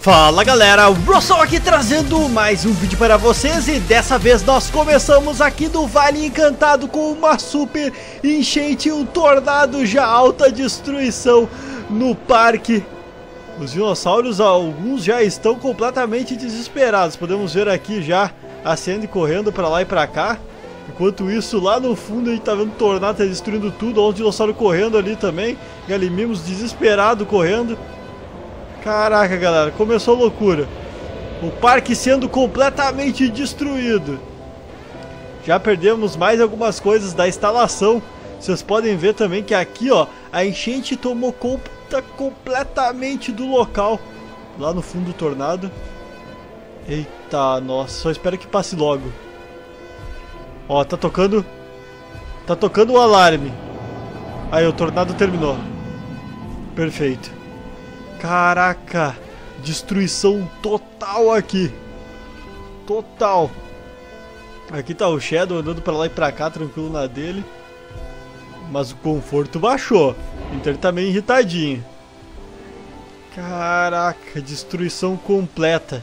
Fala galera, o Brossol aqui trazendo mais um vídeo para vocês e dessa vez nós começamos aqui do Vale Encantado com uma super enchente, um tornado já alta destruição no parque. Os dinossauros, alguns já estão completamente desesperados, podemos ver aqui já a Sandy correndo para lá e para cá. Enquanto isso, lá no fundo a gente tá vendo o tornado tá destruindo tudo, olha os dinossauros correndo ali também, Galimimos desesperado correndo. Caraca, galera, começou a loucura. O parque sendo completamente destruído. Já perdemos mais algumas coisas da instalação. Vocês podem ver também que aqui, ó, a enchente tomou conta completamente do local. Lá no fundo do tornado. Eita, nossa, só espero que passe logo. Ó, tá tocando... Tá tocando o alarme. Aí, o tornado terminou. Perfeito. Caraca, destruição total aqui. Total. Aqui tá o Shadow andando pra lá e pra cá, tranquilo na dele. Mas o conforto baixou. Então ele tá meio irritadinho. Caraca, destruição completa.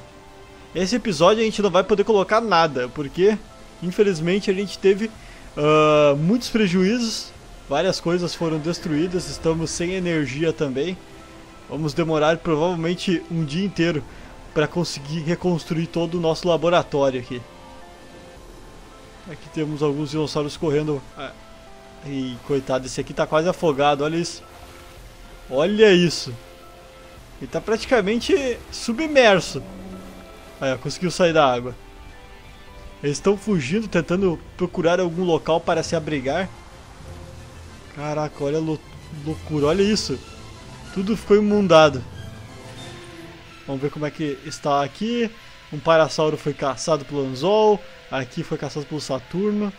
Esse episódio a gente não vai poder colocar nada, porque infelizmente a gente teve uh, muitos prejuízos. Várias coisas foram destruídas, estamos sem energia também. Vamos demorar provavelmente um dia inteiro para conseguir reconstruir todo o nosso laboratório aqui. Aqui temos alguns dinossauros correndo. Ah, e coitado, esse aqui tá quase afogado, olha isso. Olha isso. Ele tá praticamente submerso. Aí, conseguiu sair da água. Eles estão fugindo, tentando procurar algum local para se abrigar. Caraca, olha a loucura, olha isso. Tudo ficou imundado. Vamos ver como é que está aqui. Um parasauro foi caçado pelo Anzol. Aqui foi caçado pelo Saturno.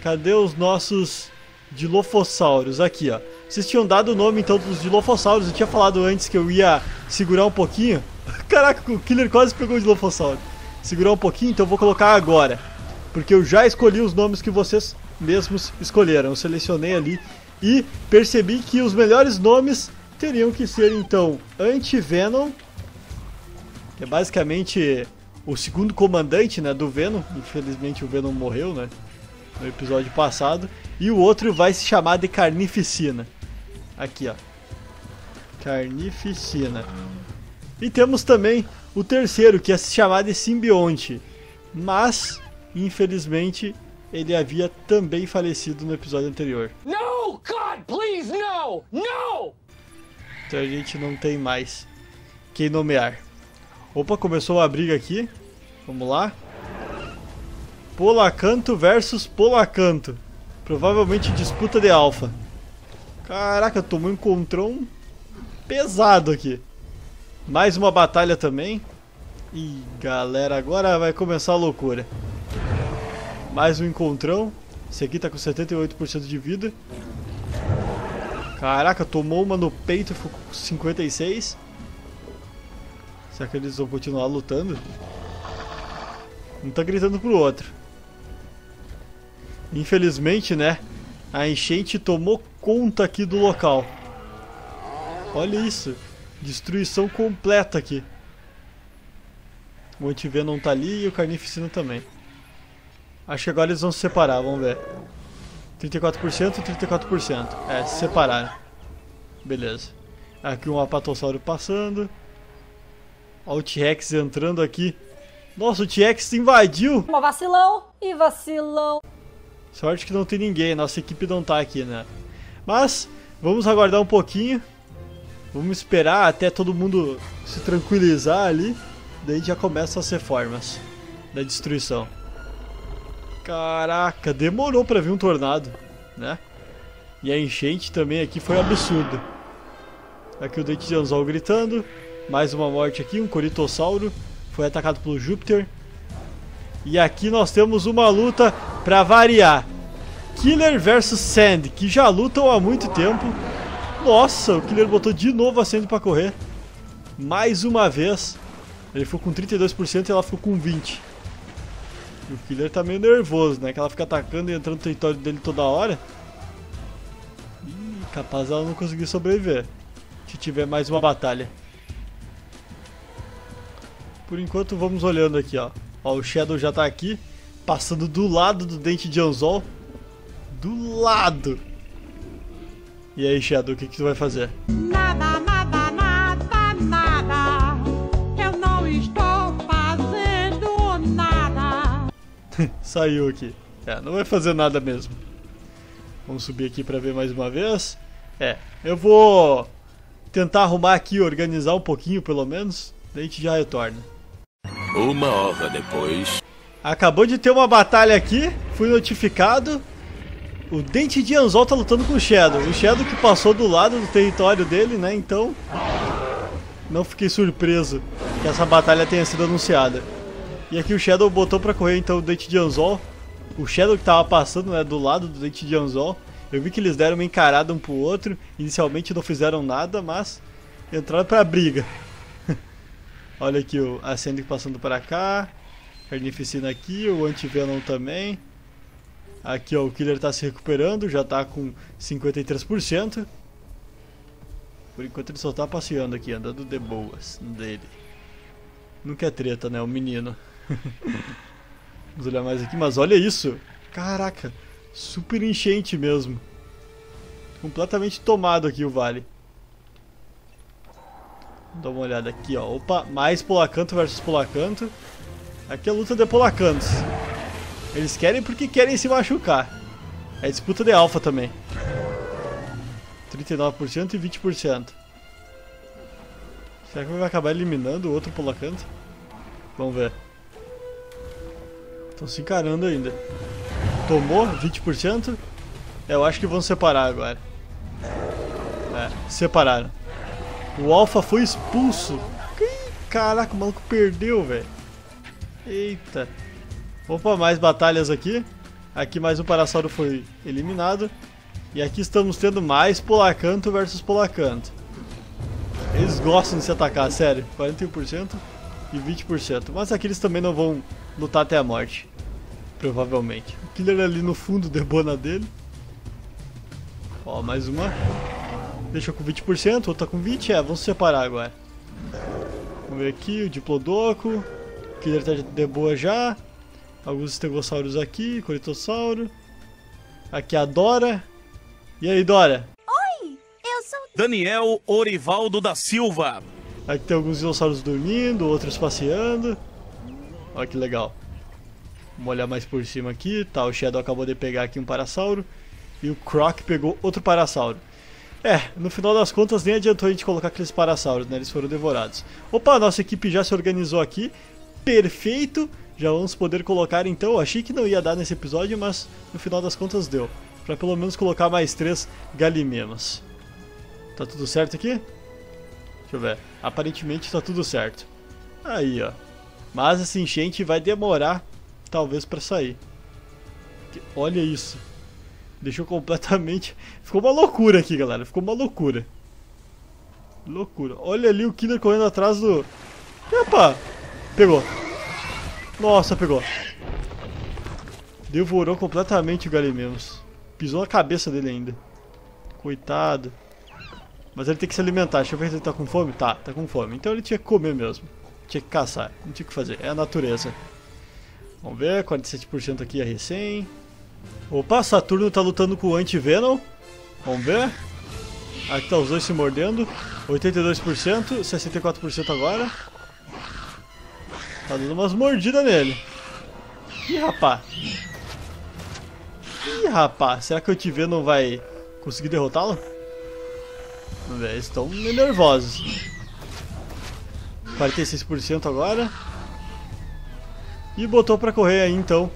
Cadê os nossos Dilofossauros? Aqui, ó. Vocês tinham dado o nome então dos Dilofossauros. Eu tinha falado antes que eu ia segurar um pouquinho. Caraca, o Killer quase pegou o Dilofossauro. Segurar um pouquinho, então eu vou colocar agora. Porque eu já escolhi os nomes que vocês mesmos escolheram. Eu selecionei ali e percebi que os melhores nomes teriam que ser então Anti-Venom, que é basicamente o segundo comandante né, do Venom. Infelizmente o Venom morreu né, no episódio passado. E o outro vai se chamar de Carnificina. Aqui, ó. Carnificina. E temos também o terceiro, que é se chamar de Simbionte. Mas, infelizmente, ele havia também falecido no episódio anterior. No, God, please, no! No! Então a gente não tem mais quem nomear. Opa, começou a briga aqui. Vamos lá. Polacanto versus Polacanto. Provavelmente disputa de alfa. Caraca, tomou um encontrão pesado aqui. Mais uma batalha também. E galera, agora vai começar a loucura. Mais um encontrão. Esse aqui tá com 78% de vida. Caraca, tomou uma no peito, ficou com 56. Será que eles vão continuar lutando? Um tá gritando pro outro. Infelizmente, né? A enchente tomou conta aqui do local. Olha isso. Destruição completa aqui. O Antivenom tá ali e o Carnificina também. Acho que agora eles vão se separar, vamos ver. 34% e 34%. É, se separaram. Beleza. Aqui um apatossauro passando. Olha o T-Rex entrando aqui. Nossa, o T-Rex invadiu! Uma vacilão e vacilão. Sorte que não tem ninguém, nossa equipe não tá aqui, né? Mas, vamos aguardar um pouquinho. Vamos esperar até todo mundo se tranquilizar ali. Daí já começam as reformas da destruição. Caraca, demorou pra vir um tornado, né? E a enchente também aqui foi absurdo. Aqui o dente de anzol gritando. Mais uma morte aqui, um coritossauro. Foi atacado pelo Júpiter. E aqui nós temos uma luta pra variar. Killer versus Sand, que já lutam há muito tempo. Nossa, o Killer botou de novo a Sand pra correr. Mais uma vez. Ele ficou com 32% e ela ficou com 20%. E o Killer tá meio nervoso, né? Que ela fica atacando e entrando no território dele toda hora. Ih, capaz ela não conseguir sobreviver. Se tiver mais uma batalha. Por enquanto vamos olhando aqui, ó. Ó, o Shadow já tá aqui, passando do lado do dente de anzol. Do lado. E aí, Shadow, o que, que tu vai fazer? Nada, Saiu aqui. É, não vai fazer nada mesmo. Vamos subir aqui pra ver mais uma vez. É, eu vou tentar arrumar aqui, organizar um pouquinho pelo menos. Daí a gente já retorna. Uma hora depois. Acabou de ter uma batalha aqui, fui notificado. O Dente de Anzol tá lutando com o Shadow. O Shadow que passou do lado do território dele, né? Então, não fiquei surpreso que essa batalha tenha sido anunciada. E aqui o Shadow botou pra correr então o Dente de Anzol. O Shadow que tava passando, né, do lado do Dente de Anzol. Eu vi que eles deram uma encarada um pro outro. Inicialmente não fizeram nada, mas entraram pra briga. Olha aqui o Ascending passando para cá. Carnificina aqui, o Antivenom também. Aqui ó, o Killer tá se recuperando, já tá com 53%. Por enquanto ele só tá passeando aqui, andando de boas dele. Nunca é treta, né, o menino. Vamos olhar mais aqui, mas olha isso. Caraca, super enchente mesmo. Completamente tomado aqui o vale. Dá uma olhada aqui, ó. Opa, mais Polacanto versus Polacanto. Aqui é a luta de Polacantos. Eles querem porque querem se machucar. É disputa de alfa também. 39% e 20%. Será que vai acabar eliminando o outro Polacanto? Vamos ver. Estão se encarando ainda. Tomou 20%. É, eu acho que vão separar agora. É, separaram. O Alpha foi expulso. Caraca, o maluco perdeu, velho. Eita. Opa, mais batalhas aqui. Aqui mais um Parasauro foi eliminado. E aqui estamos tendo mais Polacanto versus Polacanto. Eles gostam de se atacar, sério. 41% e 20%. Mas aqui eles também não vão lutar até a morte. Provavelmente. O Killer ali no fundo, debona dele. Ó, mais uma. Deixa com 20%, outra com 20%. É, vamos separar agora. Vamos ver aqui, o Diplodocus. O Killer tá de boa já. Alguns estegossauros aqui, Coritossauro. Aqui a Dora. E aí, Dora? Eu sou Daniel Orivaldo da Silva. Aqui tem alguns dinossauros dormindo, outros passeando. Olha que legal. Vamos olhar mais por cima aqui. Tá, o Shadow acabou de pegar aqui um Parasauro. E o Croc pegou outro Parasauro. É, no final das contas nem adiantou a gente colocar aqueles Parasauros, né? Eles foram devorados. Opa, nossa equipe já se organizou aqui. Perfeito. Já vamos poder colocar então. Eu achei que não ia dar nesse episódio, mas no final das contas deu. Pra pelo menos colocar mais três Galimemas. Tá tudo certo aqui? Deixa eu ver. Aparentemente tá tudo certo. Aí, ó. Mas essa enchente vai demorar, talvez, pra sair. Olha isso. Deixou completamente... Ficou uma loucura aqui, galera. Ficou uma loucura. Loucura. Olha ali o Killer correndo atrás do... Opa! Pegou. Nossa, pegou. Devorou completamente o Galimeus. Pisou na cabeça dele ainda. Coitado. Mas ele tem que se alimentar. Deixa eu ver se ele tá com fome. Tá, tá com fome. Então ele tinha que comer mesmo. Tinha que caçar. Não tinha que fazer. É a natureza. Vamos ver. 47% aqui é recém. Opa, Saturno tá lutando com o Anti-Venom. Vamos ver. Aqui tá os dois se mordendo. 82%, 64% agora. Tá dando umas mordidas nele. Ih, rapá. Ih, rapá. Será que o Anti-Venom vai conseguir derrotá-lo? Vamos ver, eles estão nervosos. 46% agora. E botou pra correr aí então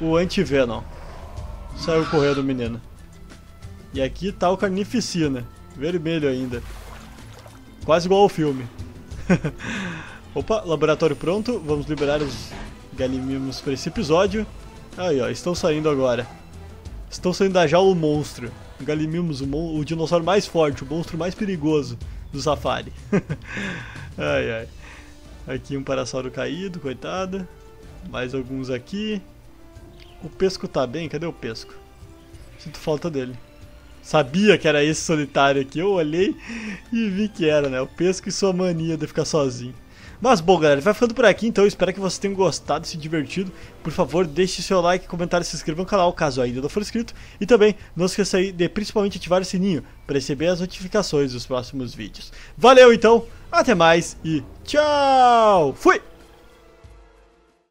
o Anti-Venom. Saiu correndo menino. E aqui tá o Carnificina. Vermelho ainda. Quase igual ao filme. Opa, laboratório pronto. Vamos liberar os galimimos para esse episódio. Aí, ó, estão saindo agora. Estão saindo da jaula o monstro. Galimimos, o, o dinossauro mais forte, o monstro mais perigoso do safari. ai, ai. Aqui um parasauro caído, coitada. Mais alguns aqui. O pesco tá bem? Cadê o pesco? Sinto falta dele. Sabia que era esse solitário aqui. Eu olhei e vi que era, né? O pesco e sua mania de ficar sozinho. Mas bom, galera, vai ficando por aqui, então espero que vocês tenham gostado, se divertido. Por favor, deixe seu like, comentário, se inscreva no canal, caso ainda não for inscrito. E também não esqueça de principalmente ativar o sininho para receber as notificações dos próximos vídeos. Valeu então, até mais e tchau! Fui!